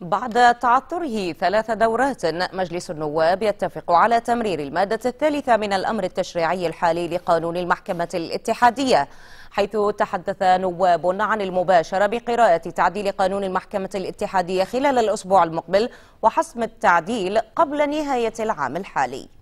بعد تعثره ثلاث دورات مجلس النواب يتفق على تمرير المادة الثالثة من الأمر التشريعي الحالي لقانون المحكمة الاتحادية حيث تحدث نواب عن المباشرة بقراءة تعديل قانون المحكمة الاتحادية خلال الأسبوع المقبل وحسم التعديل قبل نهاية العام الحالي.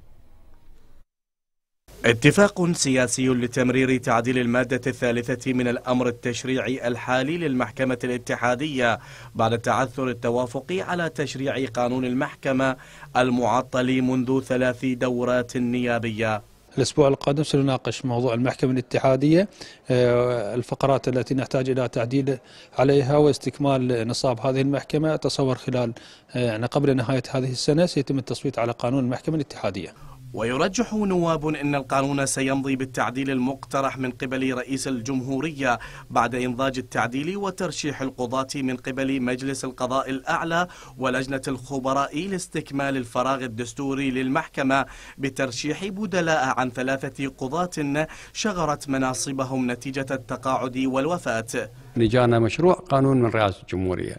اتفاق سياسي لتمرير تعديل المادة الثالثة من الأمر التشريعي الحالي للمحكمة الاتحادية بعد تعثر التوافق على تشريع قانون المحكمة المعطل منذ ثلاث دورات نيابية. الأسبوع القادم سنناقش موضوع المحكمة الاتحادية آه، الفقرات التي نحتاج إلى تعديل عليها واستكمال نصاب هذه المحكمة. أتصور خلال آه، يعني قبل نهاية هذه السنة سيتم التصويت على قانون المحكمة الاتحادية. ويرجح نواب أن القانون سيمضي بالتعديل المقترح من قبل رئيس الجمهورية بعد إنضاج التعديل وترشيح القضاة من قبل مجلس القضاء الأعلى ولجنة الخبراء لاستكمال الفراغ الدستوري للمحكمة بترشيح بدلاء عن ثلاثة قضاة شغرت مناصبهم نتيجة التقاعد والوفاة. جانا مشروع قانون من رئاسة الجمهورية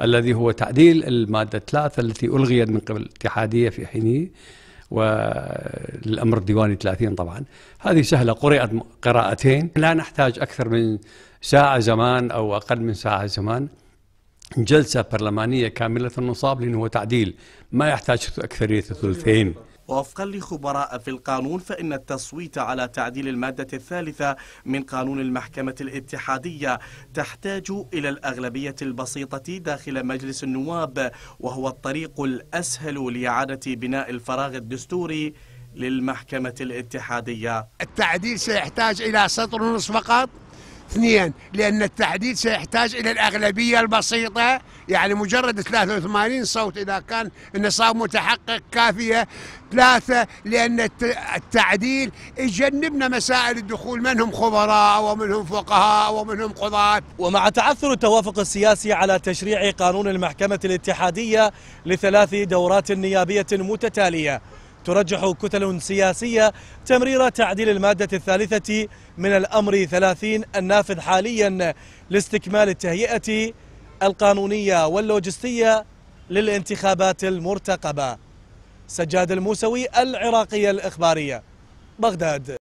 الذي هو تعديل المادة ثلاثة التي ألغيت من قبل الاتحادية في حينه والأمر الديواني 30 طبعا. هذه سهلة قرأت قراءتين. لا نحتاج أكثر من ساعة زمان أو أقل من ساعة زمان. جلسة برلمانية كاملة النصاب لأنه هو تعديل. ما يحتاج أكثرية الثلثين. ووفقا لخبراء في القانون فإن التصويت على تعديل المادة الثالثة من قانون المحكمة الاتحادية تحتاج إلى الأغلبية البسيطة داخل مجلس النواب وهو الطريق الأسهل لإعادة بناء الفراغ الدستوري للمحكمة الاتحادية. التعديل سيحتاج إلى سطر ونصف فقط؟ اثنين لأن التحديد سيحتاج إلى الأغلبية البسيطة. يعني مجرد 83 صوت إذا كان النصاب متحقق كافية. ثلاثة لأن التعديل يجنبنا مسائل الدخول منهم خبراء ومنهم فقهاء ومنهم قضاة. ومع تعثر التوافق السياسي على تشريع قانون المحكمة الاتحادية لثلاث دورات نيابية متتالية ترجح كتل سياسية تمرير تعديل المادة الثالثة من الأمر 30 النافذ حاليا لاستكمال التهيئة القانونية واللوجستية للانتخابات المرتقبة. سجاد الموسوي العراقية الإخبارية بغداد.